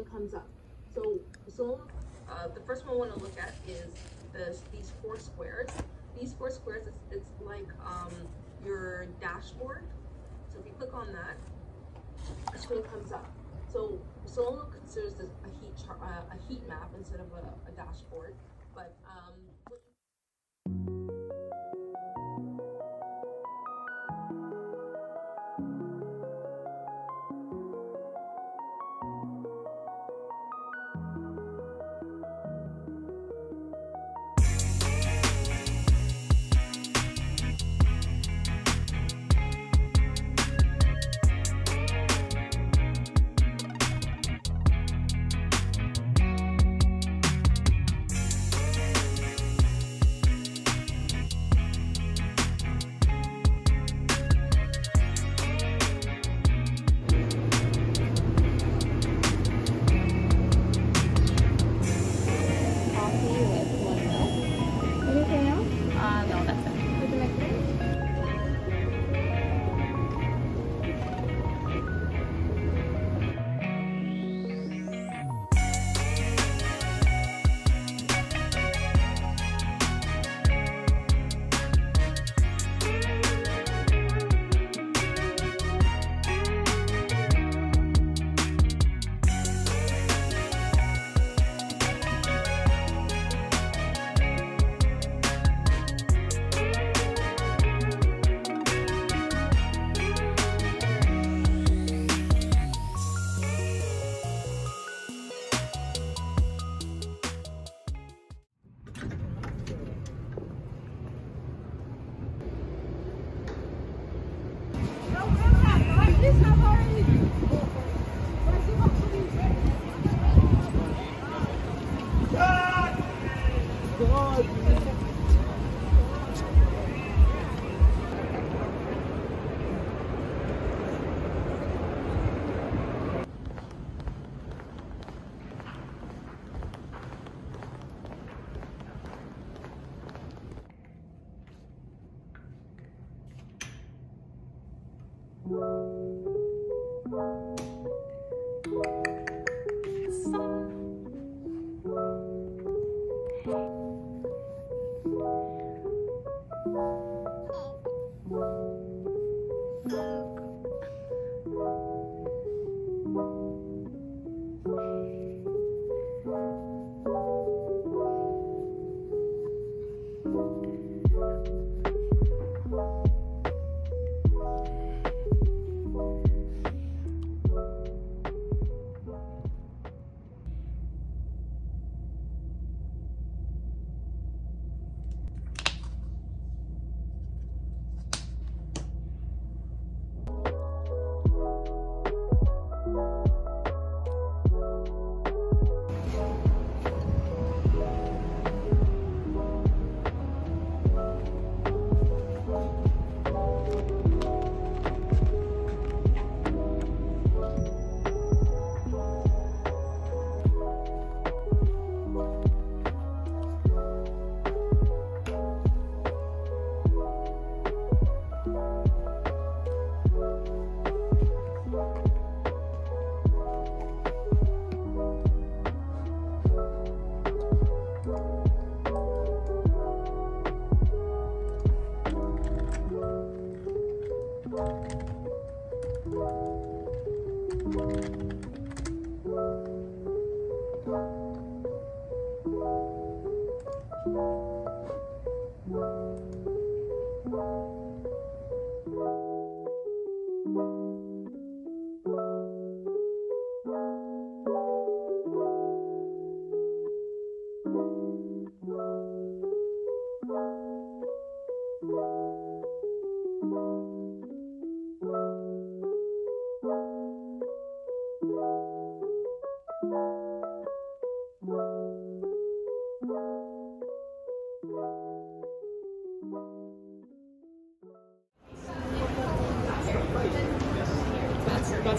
comes up. So, so uh, the first one I want to look at is this, these four squares. These four squares, it's, it's like um, your dashboard. So if you click on that, a screen comes up. So Solano considers this a heat uh, a heat map instead of a, a dashboard. But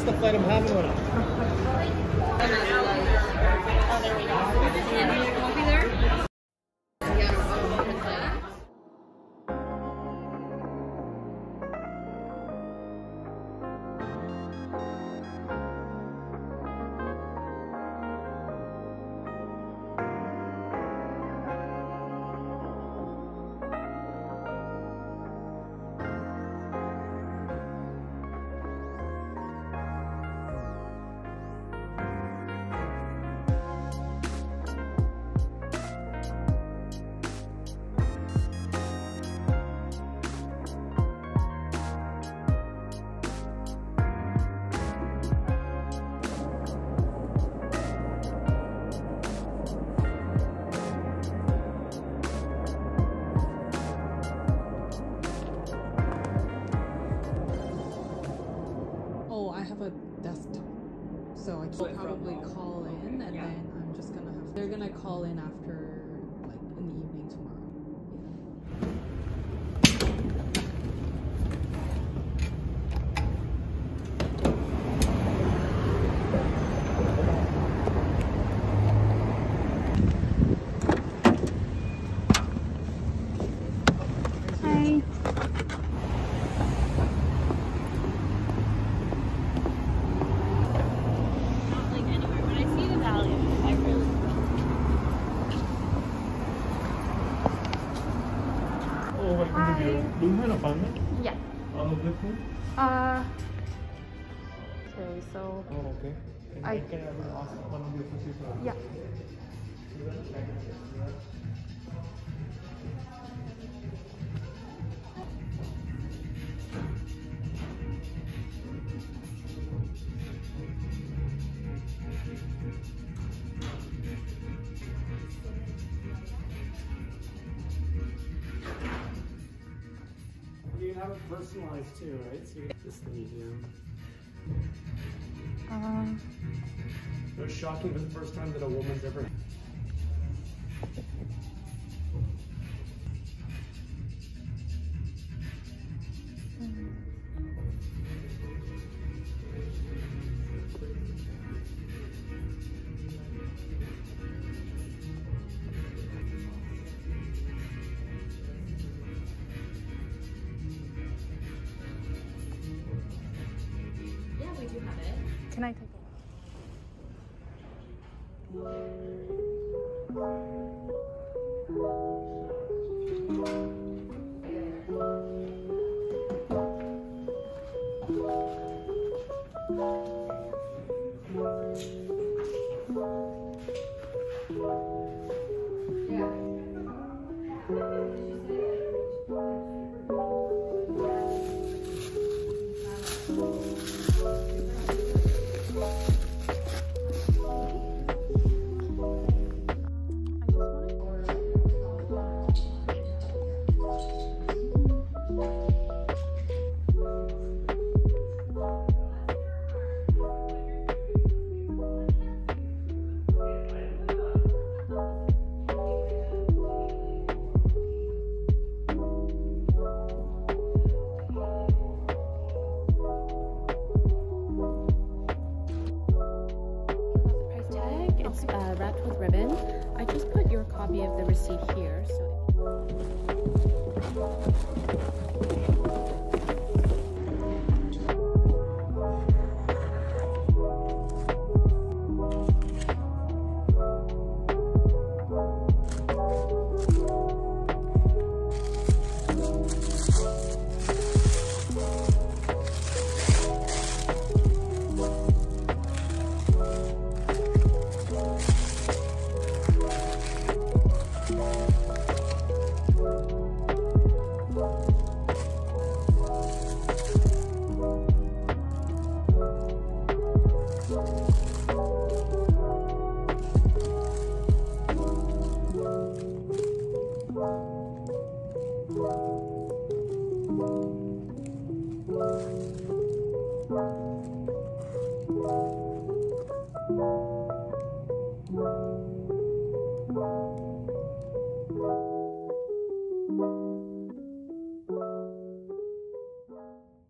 That's, the flight I'm having with him. desktop. So I can probably home. call in and Yeah. then I'm just gonna have they're gonna call in after like in the evening tomorrow. Hi. not like anywhere. When I see the valley, I really Oh, welcome Hi. to you. Do you have an appointment? Yeah. On the fifth one? Uh. Okay, so Oh, okay. And I- can I will ask one of the associates? yeah. You have it personalized too, right? So you just the medium. Uh. It was shocking for the first time that a woman's ever. Can I take a I uh, wrapped with ribbon. I just put your copy of the receipt here. So